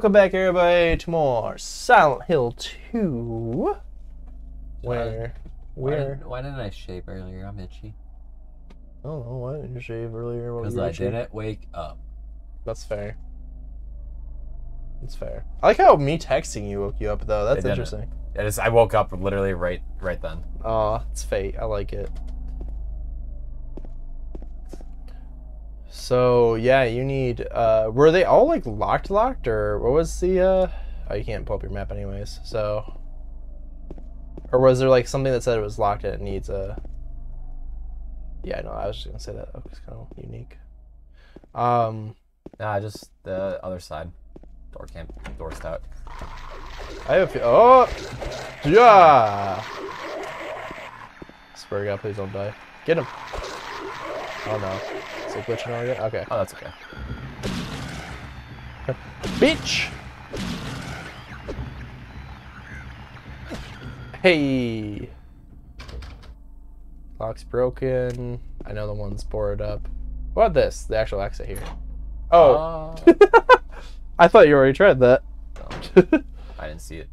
Welcome back, everybody, to more Silent Hill 2. Where? Why Where? didn't, why didn't I shave earlier? I'm itchy. I don't know. Why didn't you shave earlier? Because I didn't wake up. That's fair. That's fair. I like how me texting you woke you up, though. That's interesting. It is, I woke up literally right right then. Aw, it's fate. I like it. So yeah, you need. Uh, were they all like locked, locked, or what was the? Uh, oh, you can't pull up your map anyways. So, or was there like something that said it was locked and it needs a? Yeah, no, I was just gonna say that. It's kind of unique. Um, Nah, just the other side. Door camp, door stout. I have a fe- oh, yeah. To God, please don't die. Get him. Oh no, it glitching already? Okay. Oh, that's okay. Bitch! Hey! Lock's broken. I know the one's boarded up. What about this? The actual exit here. Oh, Oh, I thought you already tried that. no, I didn't see it.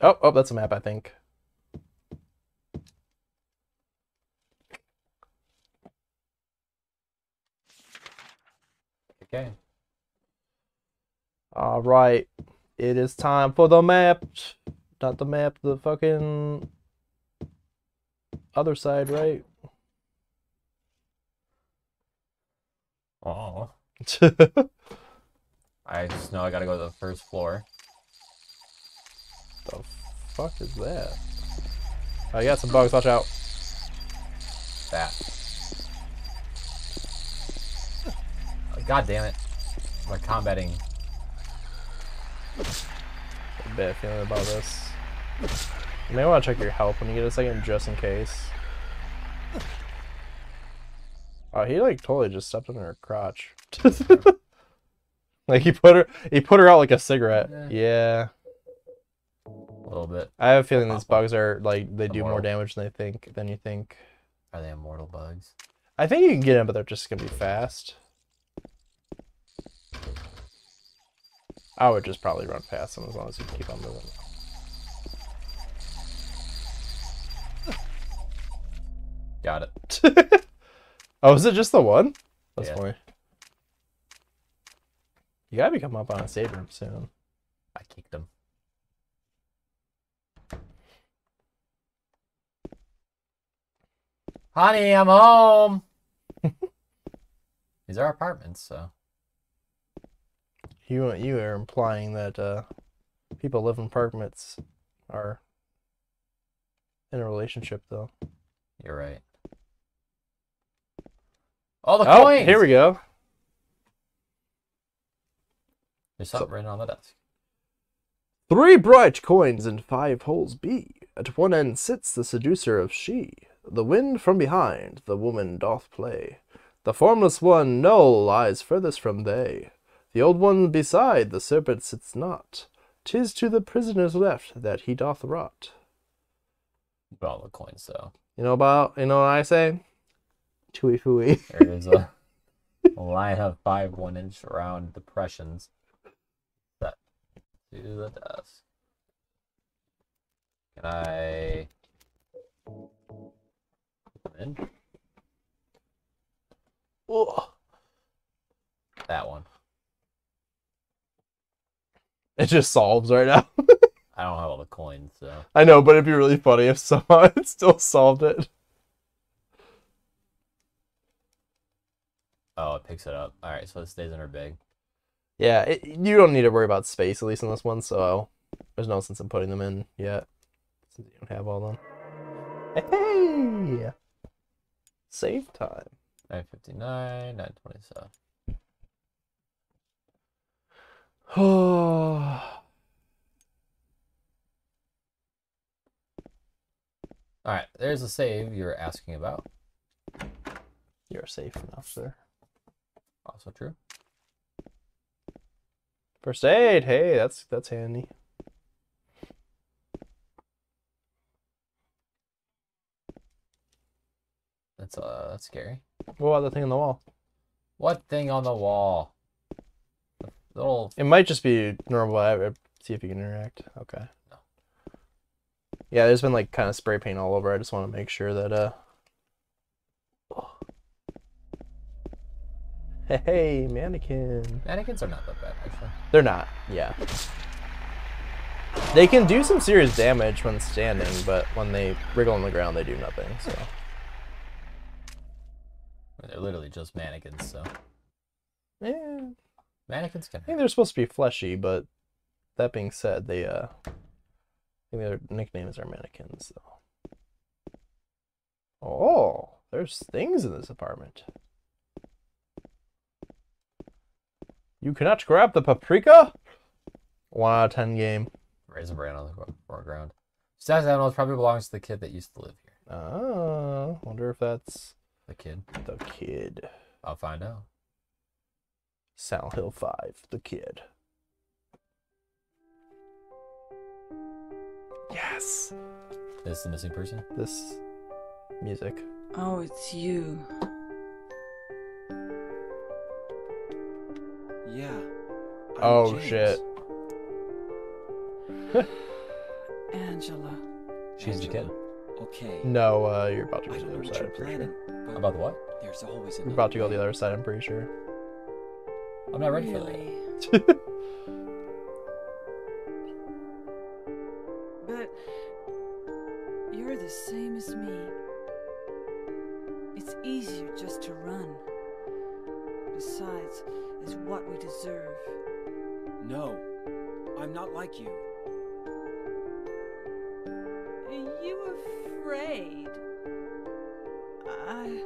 oh, oh, that's a map, I think. Okay. All right, it is time for the map. Not the map, the fucking other side, right? Oh. I just know I gotta go to the first floor. the fuck is that? Oh, you got some bugs. Watch out. That. Oh, God damn it. My combating. A bad feeling about this. You may want to check your health when you get a second, just in case. Oh, he like totally just stepped on her crotch. like he put her, he put her out like a cigarette. Yeah. Yeah. A little bit. I have a feeling these bugs are like they do more damage than they think than you think. Are they immortal bugs? I think you can get them, but they're just gonna be fast. I would just probably run past them as long as you keep on moving. Got it. oh, is it just the one? That's Yeah. funny. You gotta be coming up on a save room soon. I kicked him. Honey, I'm home. These are apartments, so You you are implying that uh, people live in apartments are in a relationship, though. you're right. All the Oh, coins! here we go. There's something written on the desk. Three bright coins and five holes be. At one end sits the seducer of she. The wind from behind the woman doth play. The formless one null lies furthest from they. The old one beside the serpent sits not. Tis to the prisoner's left that he doth rot. Well, the coins, though. You know about you know what I say? Chewy fooey. There is a, line of five one inch round depressions set to the desk. Can I in? Ugh. That one. It just solves right now. I don't have all the coins, so. I know, but it'd be really funny if somehow it still solved it. Oh, it picks it up. All right, so it stays in her bag. Yeah, it, you don't need to worry about space, at least in this one, so there's no sense in putting them in yet. Since you don't have all them. Hey! Save time. 959, 927. Oh, All right, there's a save you were asking about. you're safe enough, sir. Also true. First aid, hey, that's that's handy. That's uh, that's scary. What about the thing on the wall? What thing on the wall? Little It might just be normal. I- I- See if you can interact. Okay. No. Yeah, there's been like kind of spray paint all over. I just want to make sure that uh. Hey, hey, mannequin. mannequins are not that bad actually. They're not. Yeah. They can do some serious damage when standing, but when they wriggle on the ground, they do nothing. So. They're literally just mannequins, so Yeah. Mannequins can. I think they're supposed to be fleshy, but that being said, they uh, I think their nicknames are mannequins. So. Oh, there's things in this apartment. You cannot grab the paprika. One out of ten game. Raisin bran on the fore- foreground. Status animals probably belongs to the kid that used to live here. Oh, wonder if that's The kid. the kid. I'll find out. Silent Hill Five, the kid. Yes, Is the missing person? this music. Oh, it's you. Yeah. I'm Oh James. shit. Angela. She's the kid. Okay. No, uh, you're about to go to the other side. you're I'm pretty sure. About the what? there's always You're about to go to the other side. I'm pretty sure. I'm not ready for really? that. But you're the same as me. It's easier just to run. Besides, is what we deserve. No, I'm not like you. Are you afraid? I-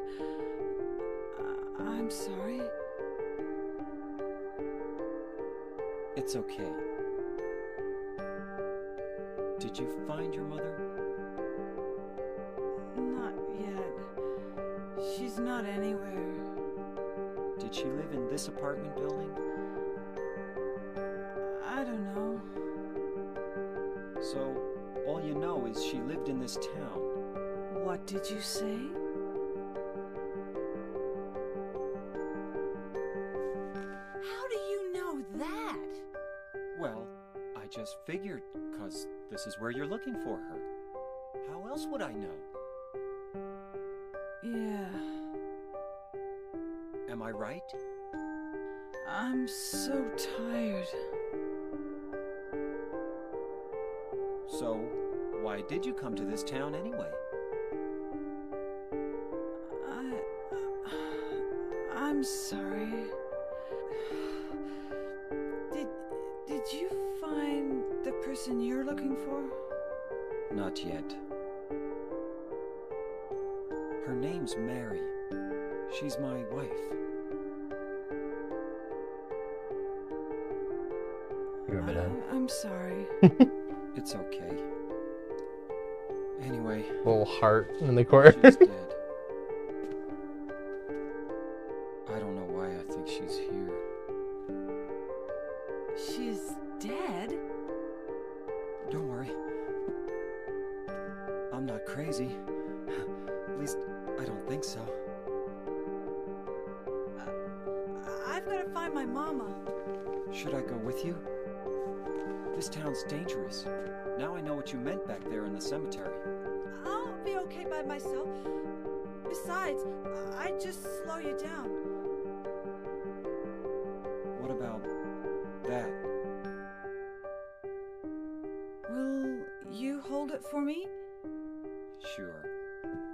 I'm sorry. It's okay. Did you find your mother? Not yet. She's not anywhere. Did she live in this apartment building? I don't know. So, all you know is she lived in this town. What did you say? This is where you're looking for her. How else would I know? Yeah, Am I right? I'm so tired. So, why did you come to this town anyway? I. I'm sorry. Did. Did you find person you're looking for? Not yet. Her name's Mary. She's my wife. You're a bit. I- I'm sorry. It's okay. Anyway, Little heart in the corner. Be by myself. Besides, I'd just slow you down. What about that? Will you hold it for me? Sure.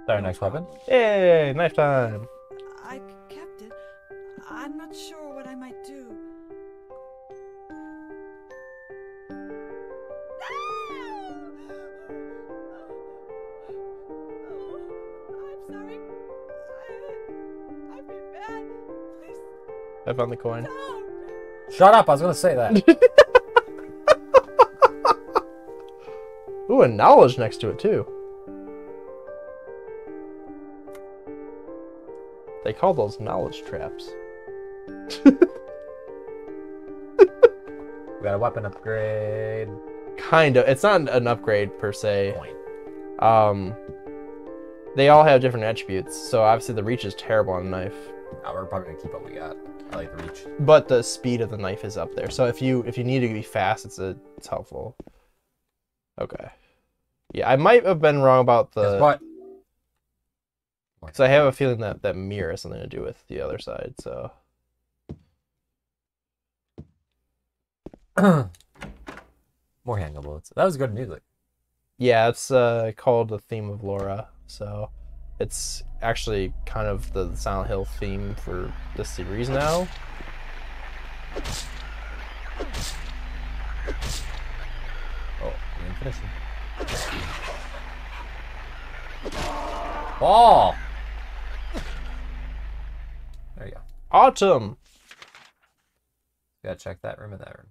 Our next weapon. Yay! Knife time. I kept it. I'm not sure I found the coin. Shut up! I was gonna say that. Ooh, and knowledge next to it too. They call those knowledge traps. we got a weapon upgrade. Kind of. It's not an upgrade per se. Point. Um, they all have different attributes. So obviously the reach is terrible on a knife. Uh, we're probably gonna keep what we got. Like reach. but the speed of the knife is up there. So if you if you need to be fast, it's a it's helpful. Okay. Yeah, I might have been wrong about Guess the what? because I have a feeling that that mirror has something to do with the other side. So More handgun bullets. That was good music. yeah, it's uh, called the theme of Laura. So it's actually kind of the Silent Hill theme for the series now. Oh, finish. Ball! There you go. Autumn. Gotta check that room and that room.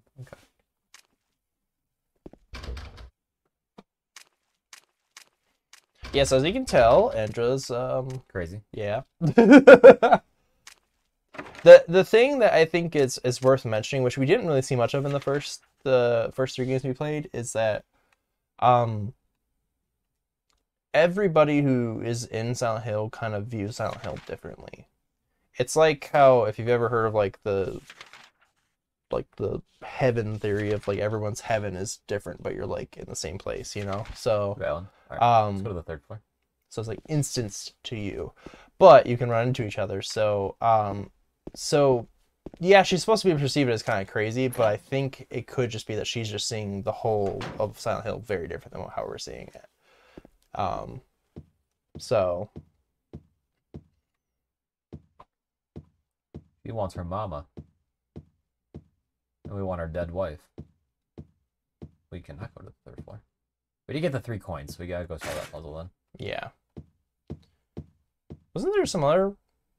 Okay. Yes, as you can tell, Angela's um Crazy. Yeah. the the thing that I think is is worth mentioning, which we didn't really see much of in the first the first three games we played, is that um everybody who is in Silent Hill kind of views Silent Hill differently. It's like how if you've ever heard of like the like the heaven theory of like everyone's heaven is different, but you're like in the same place, you know? So Valid. All right. let's um go to the third floor. so it's like instanced to you but you can run into each other so um so yeah she's supposed to be perceived as kind of crazy but i think it could just be that she's just seeing the whole of silent hill very different than how we're seeing it um so He wants her mama. And we want our dead wife. We cannot go to the third floor. We did get the three coins, so we gotta go solve that puzzle then. yeah wasn't there some other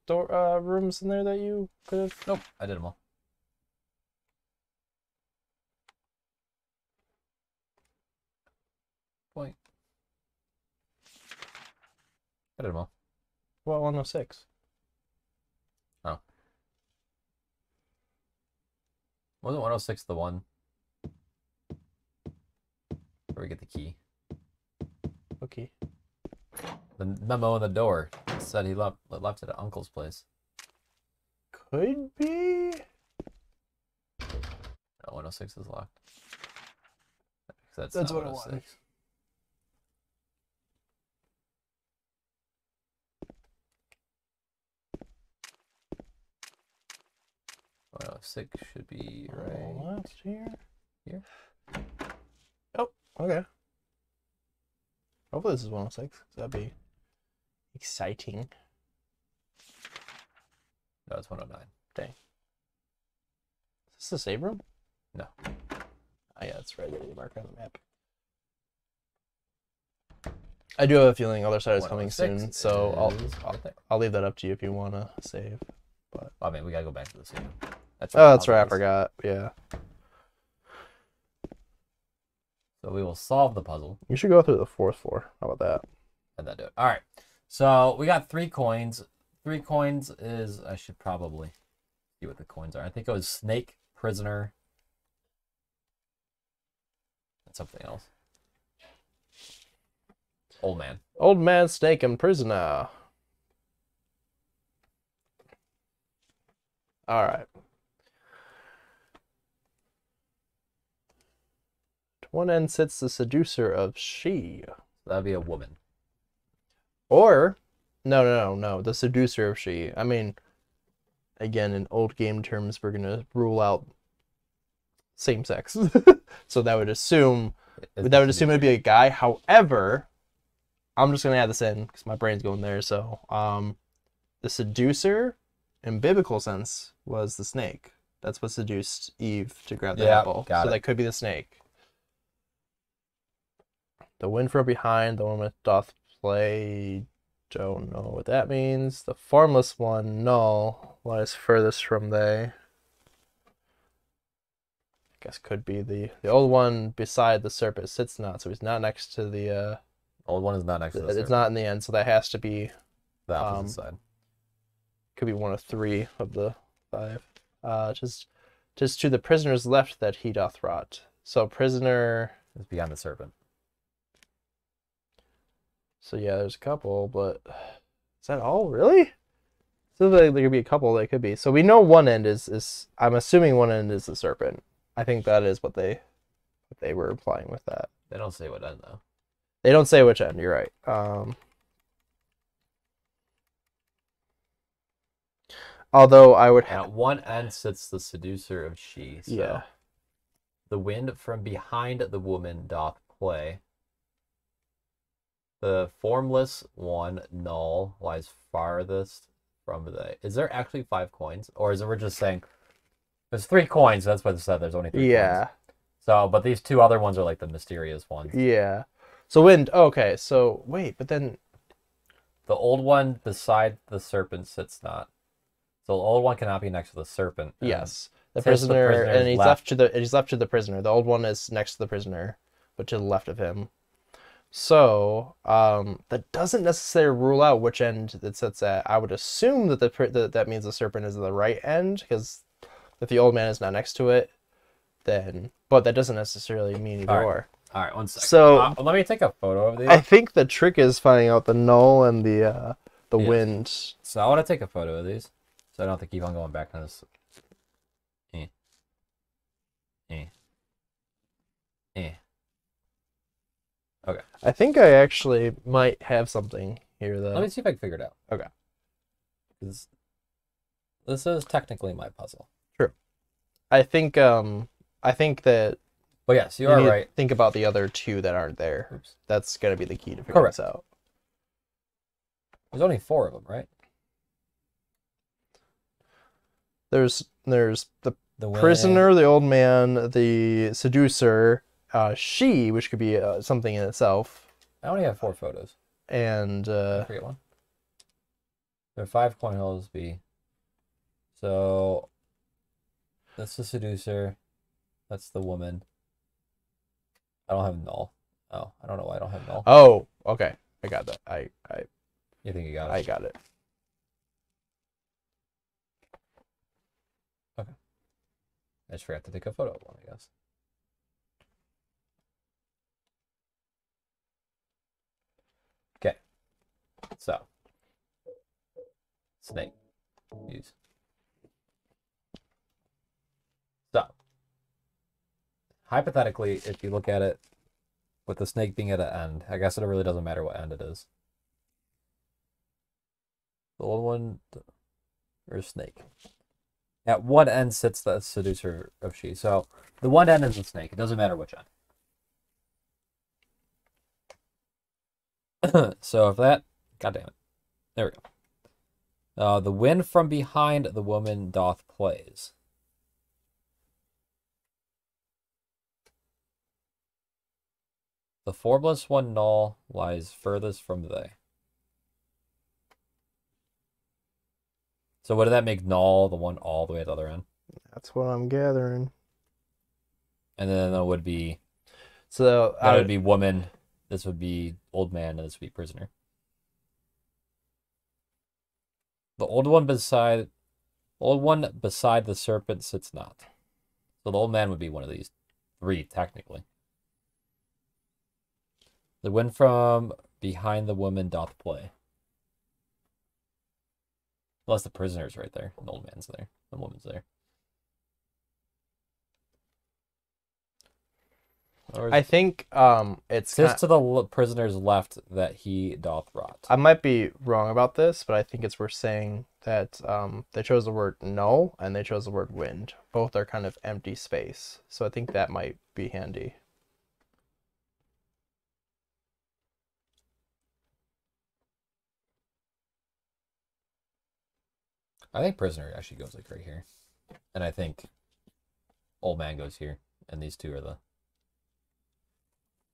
door uh rooms in there that you could have Nope, I did them all. Point. I did them all. well 106 Wasn't 106 the one where we get the key? okay The memo on the door said he left left it at Uncle's place. could be No, 106 is locked. That's, That's what it was. 106. One oh six should be right. left here here. oh okay hopefully this is 106 that'd be exciting No, it's one oh nine. Is this the save room? No. Oh yeah, it's right there. You mark on the map. I do have a feeling other side is coming 106 soon, so I'll, I'll. I'll leave that up to you if you want to save. Well, I mean, we gotta go back to the scene. That's Oh, that's right. I forgot. Yeah, So we will solve the puzzle you should go through the fourth floor. How about that? and that do it. All right. So we got three coins. Three coins is I should probably see what the coins are. I think it was snake, prisoner, and something else. Old man. Old man snake and prisoner. All right. One end sits the seducer of she. That'd be a woman. Or, no, no, no, no, the seducer of she. I mean, again, in old game terms, we're gonna rule out same sex. so that would assume Is that would assume it'd be a guy. However, I'm just gonna add this in because my brain's going there. So, um, the seducer, in biblical sense, was the snake. That's what seduced Eve to grab the Yeah, apple. so it. that could be the snake. The wind from behind, the one with doth play. Don't know what that means. The formless one, null, lies furthest from they. I guess could be the the old one beside the serpent sits not, so he's not next to the. uh Old one is not next to the It's serpent, not in the end, so that has to be the opposite um, side. could be one of three of the five. Uh, just just to the prisoner's left that he doth rot. So prisoner. is beyond the serpent. So yeah, there's a couple, but is that all really? So there, there could be a couple. That could be. So we know one end is is. I'm assuming one end is the serpent. I think that is what they, what they were implying with that. They don't say what end though. They don't say which end. You're right. Um. Although I would have. at one end sits the seducer of she. So Yeah. The wind from behind the woman doth play. The formless one, null, lies farthest from the. Is there actually five coins, or is it we're just saying there's three coins? That's what it said. There's only three. Yeah. Coins. So, but these two other ones are like the mysterious ones. Yeah. So wind. Okay. So wait, but then The old one beside the serpent sits not. So the old one cannot be next to the serpent. yes, the since the prisoner, prisoner and he's left- left to the he's left to the prisoner. The old one is next to the prisoner, but to the left of him. So um, that doesn't necessarily rule out which end it sits at. I would assume that the that, that means the serpent is the right end because if the old man is not next to it, then but that doesn't necessarily mean either All right. or. All right, one second. So- Uh, let me take a photo of these. I think the trick is finding out the null and the uh, the wind. So I want to take a photo of these, so I don't have to keep on going back on this. Eh. Eh. Eh. I think I actually might have something here though. Let me see if I can figure it out. Okay. This is technically my puzzle. True. I think um I think that But yes, you, you are right. think about the other two that aren't there. Oops. That's gonna be the key to figure Correct. this out. There's only four of them, right? There's there's the The prisoner, the old man, the seducer, uh, she, which could be uh, something in itself, I only have four photos. and I uh, forget one. There are five coin holes. B. So that's the seducer. That's the woman. I don't have null. Oh, I don't know why I don't have null. oh, okay, I got that. I I You think you got it? I got it. Okay. I just forgot to take a photo of one, I guess. Okay. So. Snake. Use. So. Hypothetically, if you look at it with the snake being at an end, I guess it really doesn't matter what end it is. The old one or snake. At one end sits the seducer of she. So the one end is the snake. It doesn't matter which end. so if that, god damn it, there we go. Uh, the wind from behind the woman doth plays. The formless one null lies furthest from they. So what did that make null the one all the way at the other end? That's what I'm gathering. And then that would be So that would be woman. This would be old man, and this would be prisoner. The old one beside, old one beside the serpent sits not. So the old man would be one of these three technically. The wind from behind the woman doth play. Unless the prisoner's right there, the old man's there, the woman's there. Or I think um it's ki- to the l- prisoner's left that he doth rot. I might be wrong about this, but I think it's worth saying that um, they chose the word null and they chose the word wind. Both are kind of empty space, so I think that might be handy. I think prisoner actually goes like right here, and I think old man goes here, and these two are the.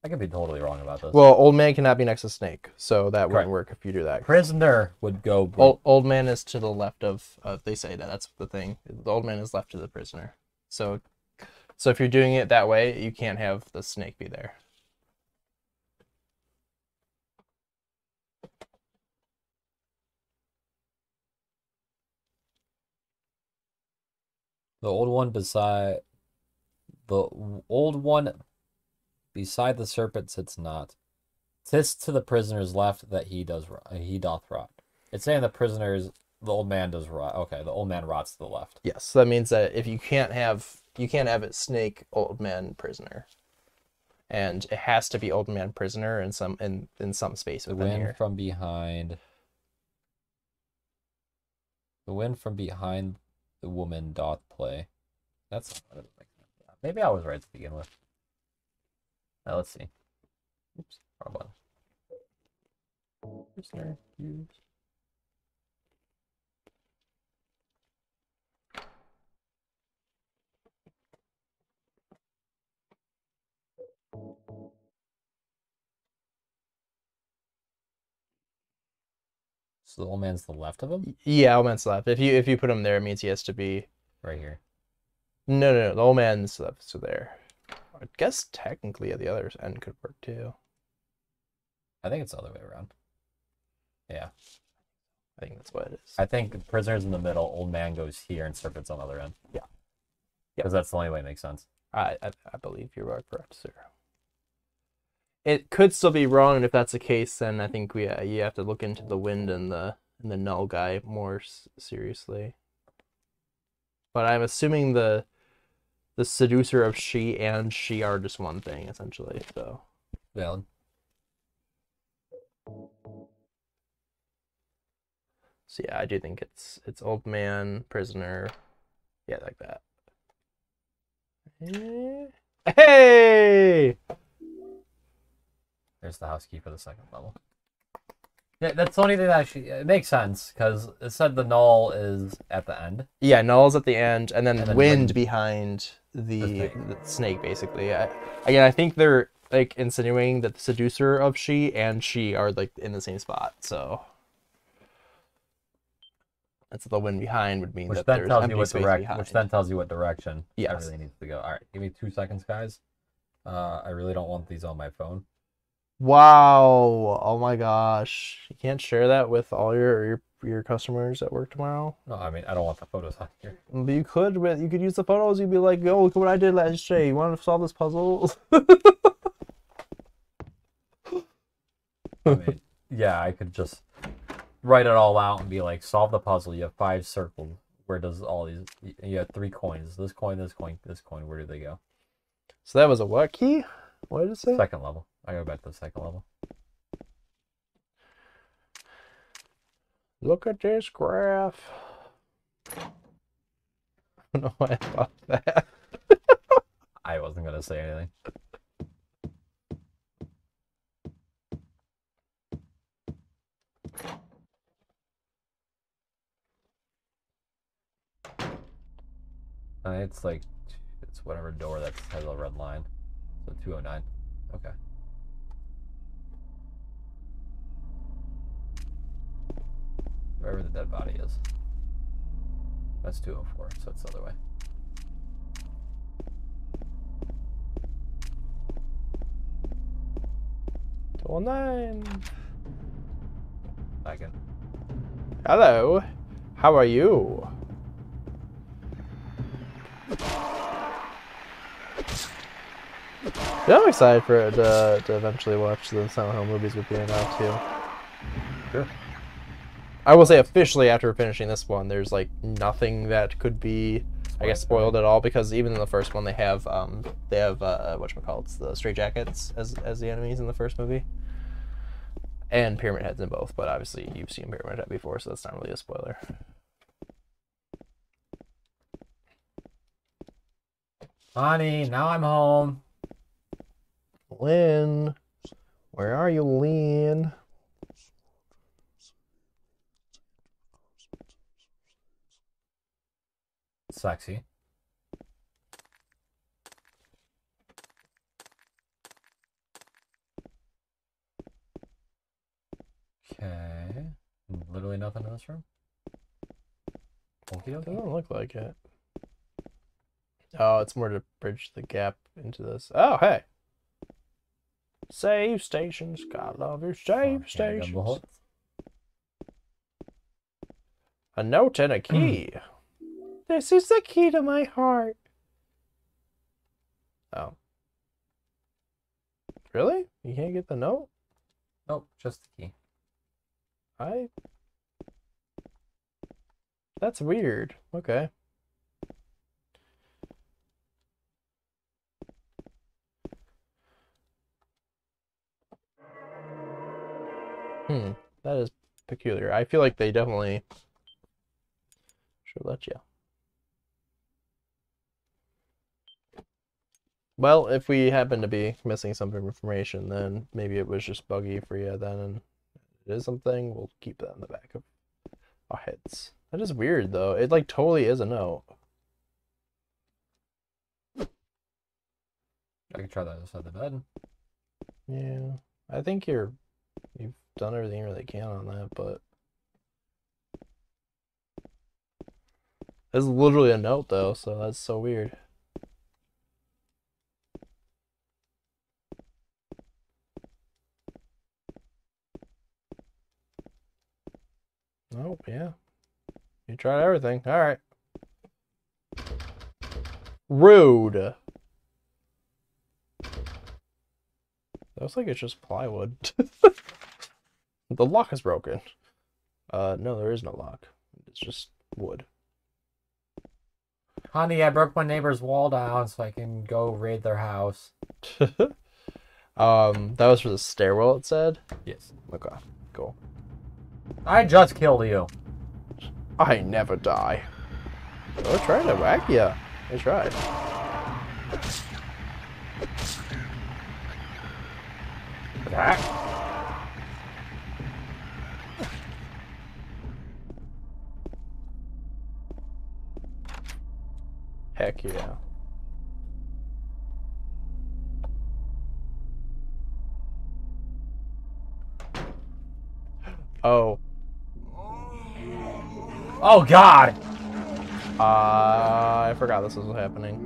I could be totally wrong about this. Well, old man cannot be next to snake, so that Correct. wouldn't work if you do that. prisoner would go. Old, old man is to the left of. Uh, they say that that's the thing. The old man is left to the prisoner. So, so if you're doing it that way, you can't have the snake be there. The old one beside the old one beside the serpent sits not. Tis to the prisoner's left that he does ro- uh, he doth rot. It's saying the prisoner's the old man does rot. Okay, the old man rots to the left. Yes, so that means that if you can't have you can't have it snake old man prisoner, and it has to be old man prisoner in some in in some space The within wind here. from behind. The wind from behind the woman doth play. That's not what it like. Maybe I was right to begin with. Now let's see. Oops, wrong button. Prisoner. So the old man's the left of him, Yeah, old man's left. If you if you put him there, it means he has to be. right here. No, no, no. The old man's left, so there. I guess technically at the other end could work too. I think it's the other way around. Yeah, I think that's what it is. I think prisoner's in the middle. Old man goes here, and serpent's on the other end. Yeah. because that's the only way it makes sense. I, I, I believe you are correct, sir. It could still be wrong, and if that's the case, then I think we uh, you have to look into the wind and the and the null guy more s- seriously. But I'm assuming the the seducer of she and she are just one thing essentially. So Valid. so yeah, I do think it's it's old man prisoner, yeah, like that. Eh. Hey. There's the housekeeper, the second level. Yeah, that's the only thing that actually it makes sense because it said the null is at the end. Yeah, null's at the end, and then, And then wind, wind. behind the, snake. the snake, basically. I, again, I think they're like insinuating that the seducer of she and she are like in the same spot. So that's the wind behind would mean Which that then there's tells empty you what space direct, behind. which then tells you what direction Yes. everything needs to go. All right, give me two seconds, guys. Uh, I really don't want these on my phone. Wow! Oh my gosh! You can't share that with all your your, your customers at work tomorrow. No, I mean I don't want the photos on here. Mm, but you could, but you could use the photos. You'd be like, "Yo, look at what I did last day. You want to solve this puzzle?" I mean, yeah, I could just write it all out and be like, solve the puzzle. You have five circles. Where does all these? You have three coins. This coin, this coin, this coin. Where do they go? so that was a what key? What did it say? Second level. I go back to the second level. Look at this graph. I don't know why I thought that. I wasn't gonna say anything. Uh, it's like it's whatever door that has a red line. So 209. Okay. The dead body is. That's 204, so it's the other way. Double oh nine. Back in. Hello. How are you? Yeah, I'm excited for it to, to eventually watch the Silent Hill movies with you now too. Sure. I will say officially after finishing this one, there's like nothing that could be, I guess, spoiled at all because even in the first one they have um they have uh what call it's the straight jackets as as the enemies in the first movie, and pyramid heads in both. But obviously you've seen pyramid head before, so that's not really a spoiler. Honey, now I'm home. Lynn, where are you, Lynn? Sexy. Okay. Literally nothing in this room. Okie dokie. Doesn't look like it. Oh, it's more to bridge the gap into this. Oh, hey. Save stations. God love your Oh, save handgun stations. A note and a key. this is the key to my heart. Oh. Really? You can't get the note? Nope, just the key. I. That's weird. Okay. Hmm, that is peculiar. I feel like they definitely should let you. Well, if we happen to be missing some information, then maybe it was just buggy for you then, and it is something, we'll keep that in the back of our heads. That is weird, though. It, like, totally is a note. I can try that other side of the bed. Yeah, I think you're, you've done everything you really can on that, but... It's literally a note, though, so that's so weird. Oh, yeah. You tried everything. All right. Rude. Looks like it's just plywood. the lock is broken. Uh, no, there is no lock. It's just wood. Honey, I broke my neighbor's wall down so I can go raid their house. um, that was for the stairwell. It said. Yes. Okay, cool. I just killed you. I never die. Trying to whack ya. I tried. Attack. Heck yeah. Oh, Oh God! uh, I forgot this was happening.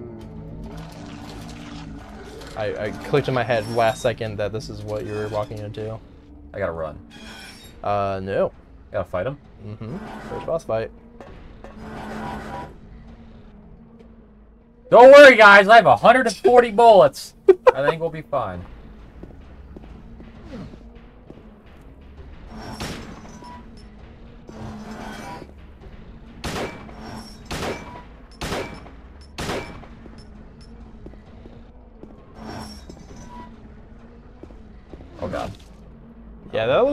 I, I clicked in my head last second that this is what you were walking into. I gotta run. Uh, no. Gotta fight him. Mm-hmm. First boss fight. Don't worry, guys. I have 140 bullets. I think we'll be fine.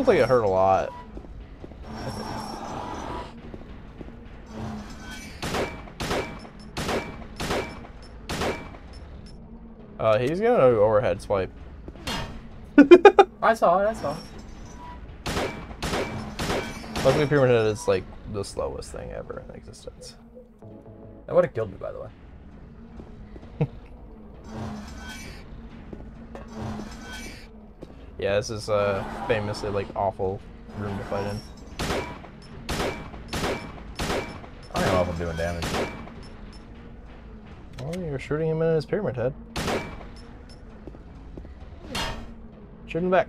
Looks like it hurt a lot. Uh, he's gonna overhead swipe. I saw it. I saw it. Luckily, Pyramid Head is like the slowest thing ever in existence. That would have killed me, by the way. Yeah, this is uh famously like awful room to fight in. I don't know if I'm doing damage. Well, you're shooting him in his pyramid head. Shoot him back.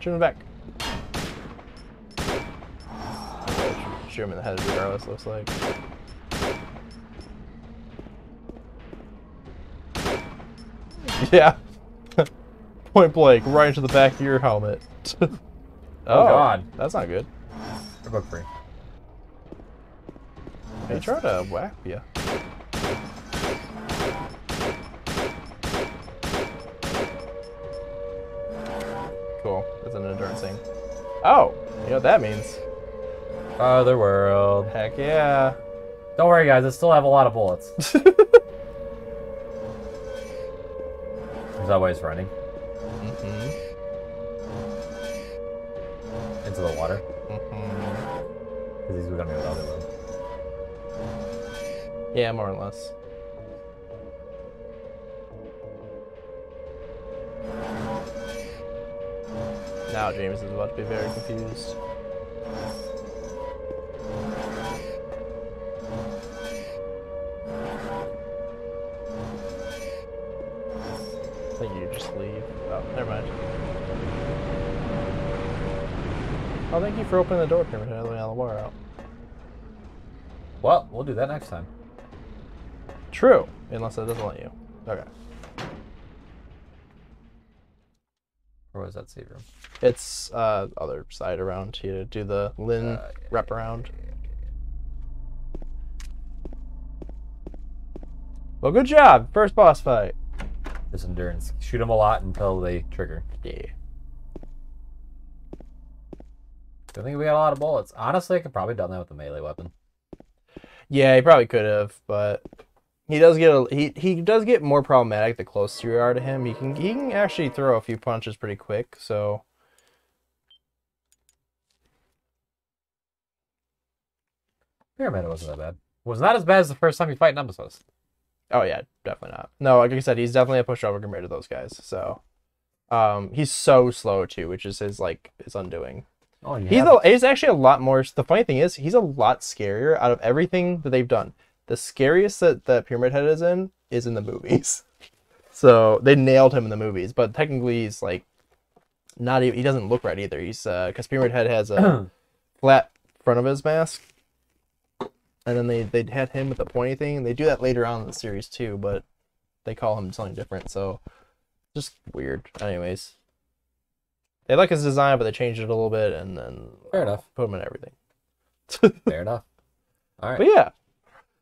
Shoot him back. Shoot him in the head regardless, looks like. Yeah. Point blank, right into the back of your helmet. Oh, oh, God. That's not good. We're book free. He tried to whack you. Cool. That's an endurance thing. Oh, you know what that means? Other world. Heck yeah. Don't worry, guys. I still have a lot of bullets. Is that why he's running hmm into the water? hmm Because he's gonna go the other room. Yeah, more or less. Now James is about to be very confused. Thank you for opening the door, Pyramid Head, letting all the water out. Well, we'll do that next time. True, unless it doesn't let you. Okay. Or was that save room? It's uh other side around here to do the Lin Uh, yeah, wrap around. Well, good job. First boss fight. Just endurance. Shoot them a lot until they trigger. Yeah. I think we got a lot of bullets. Honestly, I could probably done that with a melee weapon. Yeah, he probably could have, but he does get a he he does get more problematic the closer you are to him. He can he can actually throw a few punches pretty quick. So Pyramid wasn't that bad. Was not as bad as the first time you fight Nemesis. oh yeah, definitely not. No, like I said, he's definitely a pushover compared to those guys. So um he's so slow too, which is his like his undoing. Oh, you He's a, he's actually a lot more. The funny thing is, he's a lot scarier out of everything that they've done. The scariest that that Pyramid Head is in is in the movies. So they nailed him in the movies, but technically he's like not even. He doesn't look right either. He's uh, because Pyramid Head has a flat front of his mask, and then they they had him with a pointy thing. And they do that later on in the series too, but they call him something different. So just weird. Anyways, they like his design, but they changed it a little bit, and then Fair enough. put him in everything. Fair enough. All right. But yeah.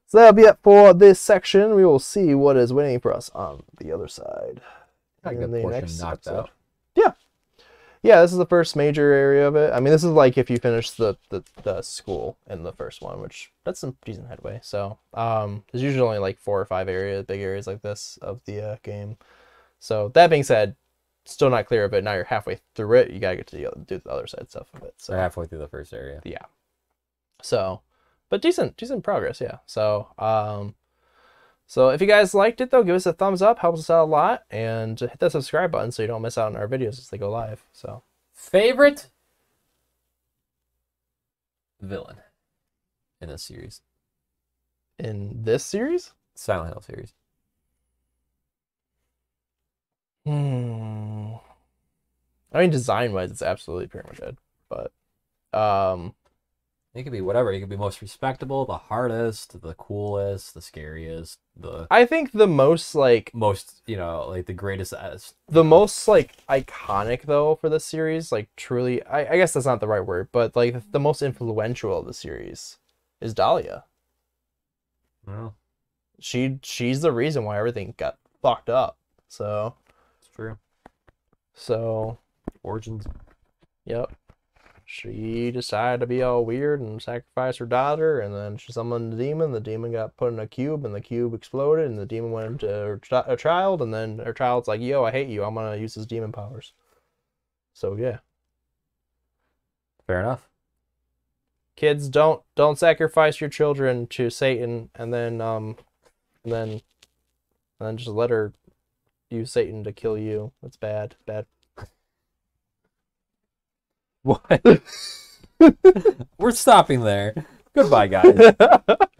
So that'll be it for this section. We will see what is waiting for us on the other side. Got in the next knocked episode. out. Yeah. Yeah, this is the first major area of it. I mean, this is like if you finish the, the, the school in the first one, which that's some decent headway. So, um, there's usually only like four or five areas, big areas like this of the uh, game. So that being said, still not clear but. Now you're halfway through it. You gotta get to the other, do the other side stuff of it. So We're halfway through the first area. yeah so but decent decent progress yeah so um so if you guys liked it though give us a thumbs up helps us out a lot and hit that subscribe button so you don't miss out on our videos as they go live so Favorite villain in this series? in this series Silent Hill series. hmm i mean design wise it's absolutely pyramid head but um It could be whatever. It could be most respectable, the hardest, the coolest, the scariest, the i think the most like most, you know, like the greatest. As, the most like iconic though for this series like truly I, I guess that's not the right word but like the most influential of the series is dahlia well, she she's the reason why everything got fucked up. So it's true. so Origins. yep. She decided to be all weird and sacrifice her daughter, and then she summoned the demon. The demon got put in a cube, and the cube exploded, and the demon went into her, chi- her child, and then her child's like, "Yo, I hate you. I'm gonna use his demon powers." So yeah, Fair enough. kids, don't don't sacrifice your children to Satan, and then um, and then and then just let her use Satan to kill you. That's bad, bad What? We're stopping there. Goodbye, guys.